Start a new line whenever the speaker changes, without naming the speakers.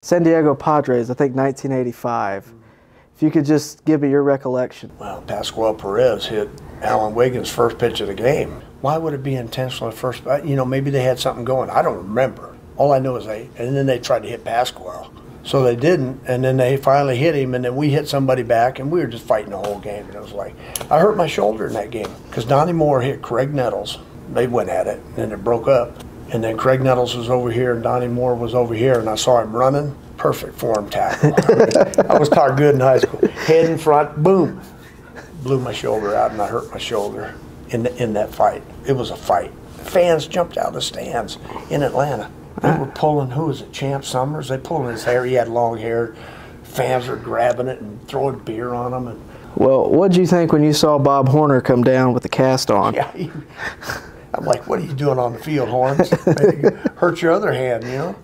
San Diego Padres, I think 1985. If you could just give me your recollection.
Well, Pascual Perez hit Alan Wiggins' first pitch of the game. Why would it be intentional at first? Uh, You know, maybe they had something going. I don't remember. All I know is they, and then they tried to hit Pascual. So they didn't, and then they finally hit him, and then we hit somebody back, and we were just fighting the whole game. And it was like, I hurt my shoulder in that game because Donnie Moore hit Graig Nettles. They went at it, and it broke up. And then Graig Nettles was over here, and Donnie Moore was over here, and I saw him running. Perfect form tackle. I was taught good in high school. Head in front, boom, blew my shoulder out, and I hurt my shoulder in the, in that fight. It was a fight. Fans jumped out of the stands in Atlanta. They were pulling. Who was it? Champ Summers. They pulling his hair. He had long hair. Fans were grabbing it and throwing beer on him. And
Well, what did you think when you saw Bob Horner come down with the cast on?
yeah, he, I'm like, what are you doing on the field, Horns? Maybe hurt your other hand, you know?